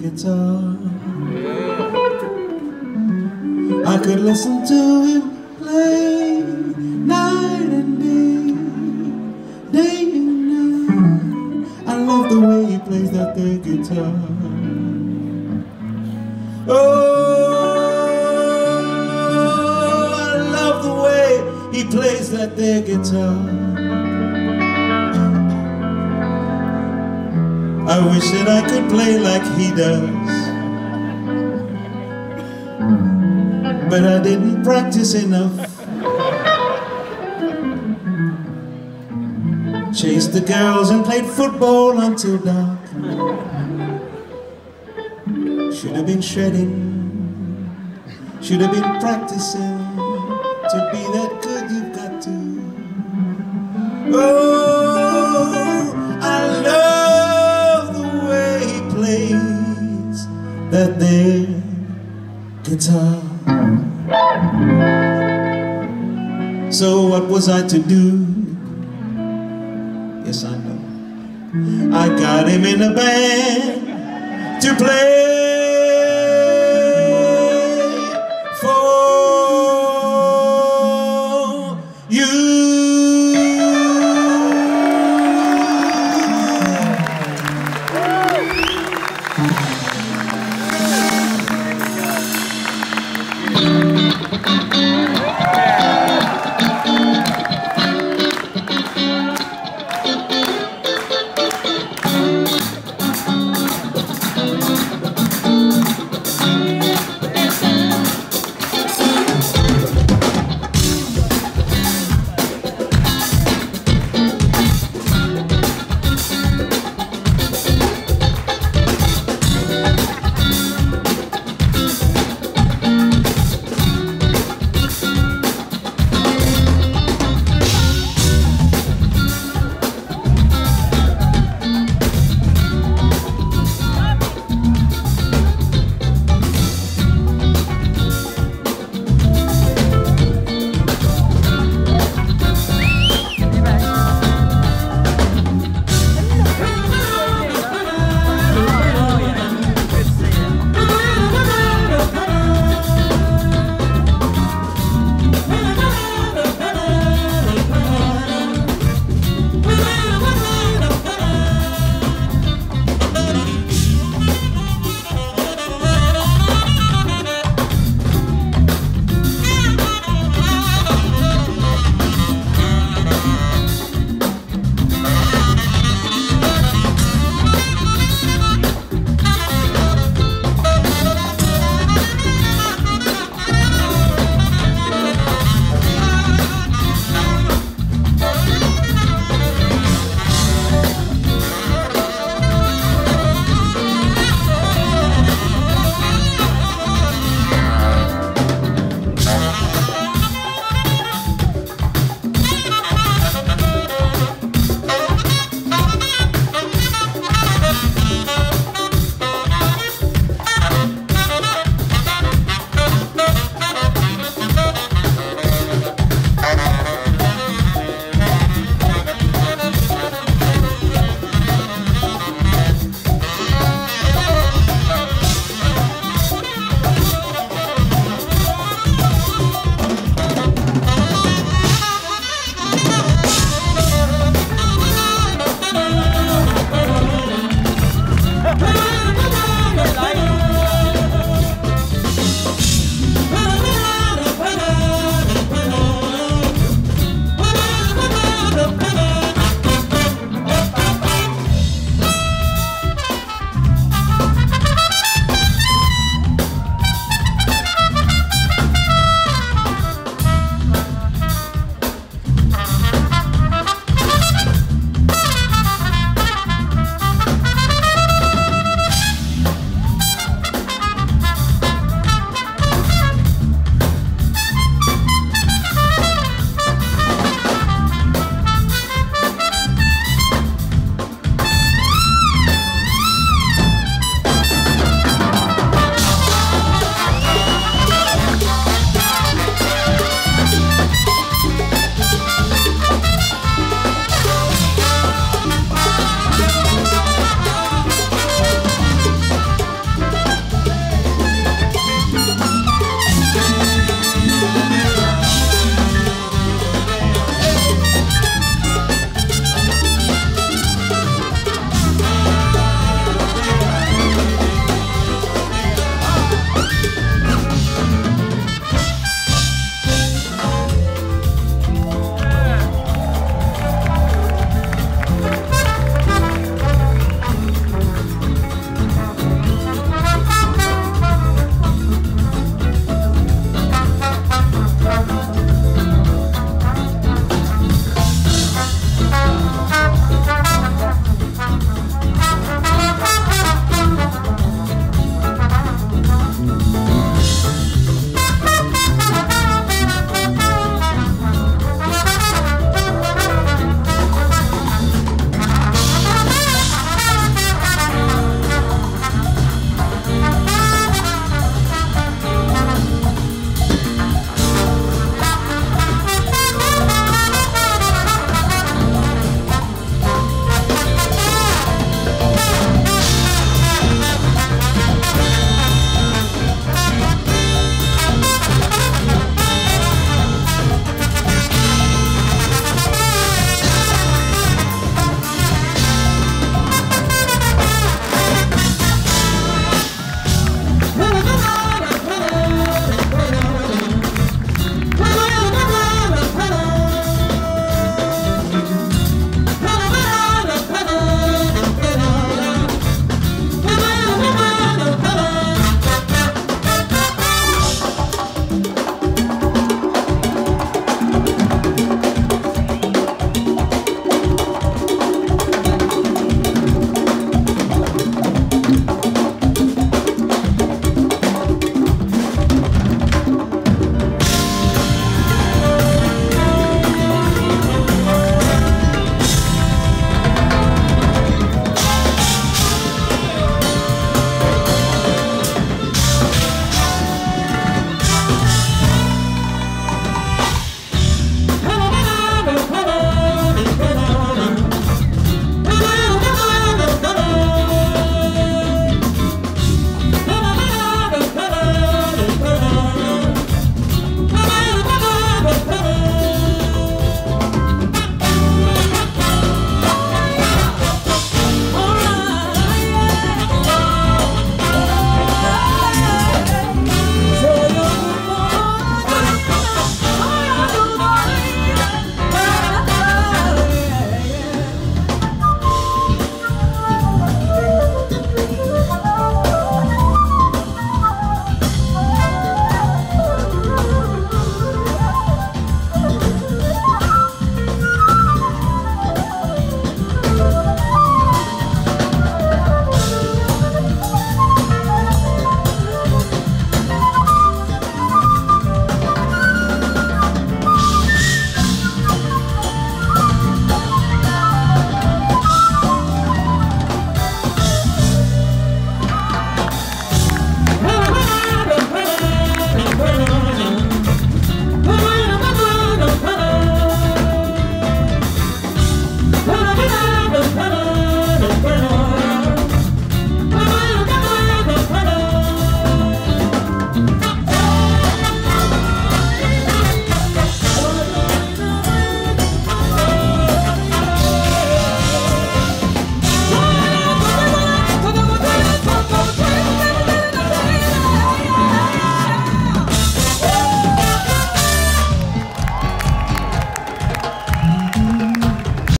guitar. I could listen to him play night and day, day and night. I love the way he plays that there guitar. Oh, I love the way he plays that there guitar. I wish that I could play like he does. But I didn't practice enough. Chased the girls and played football until dark. Should have been shredding, should have been practicing. That there guitar. So what was I to do? Yes, I know. I got him in a band to play